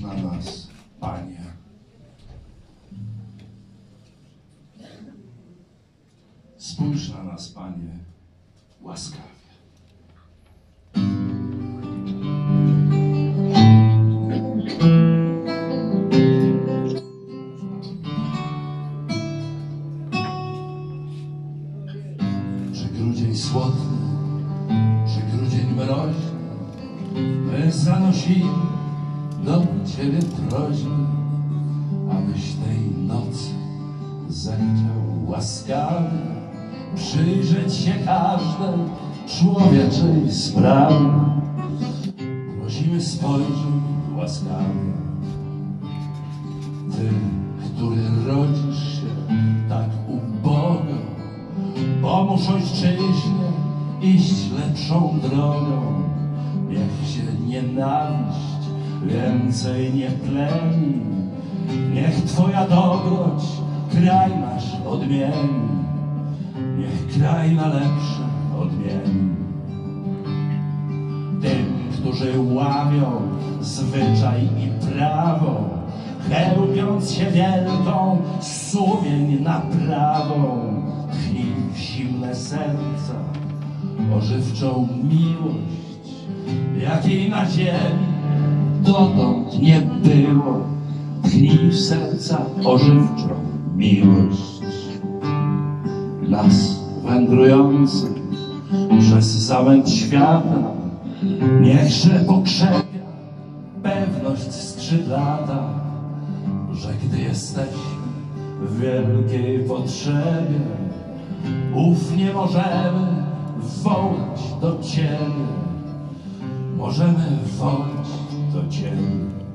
na nas, Panie. Spójrz na nas, Panie, łaskawie. Czy grudzień słodny, czy grudzień mroźny, my zanosimy do Ciebie prośby, abyś tej nocy zechciał łaskawie przyjrzeć się każdej człowieczej sprawie. Prosimy spojrzyj łaskawie. Ty, który rodzisz się tak ubogo, pomóż ojczyźnie iść lepszą drogą. Niech się nienawiść więcej nie pleni, niech Twoja dobroć kraj nasz odmieni, niech kraj na lepsze odmieni. Tym, którzy łamią zwyczaj i prawo, chełpiąc się wielką sumień naprawą, tchnij w zimne serca ożywczą miłość, jakiej na ziemi dotąd nie było. Tchnij w serca ożywczą miłość. Las wędrujący przez zamęt świata, niechże pokrzepia pewność skrzydlata, że gdy jesteśmy w wielkiej potrzebie, ufnie możemy wołać do Ciebie. Możemy wołać 的。